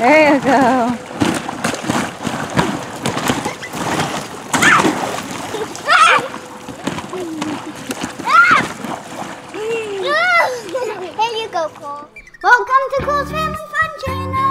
There you go. Here you go, Cole. Welcome to Cole's Family Fun Channel.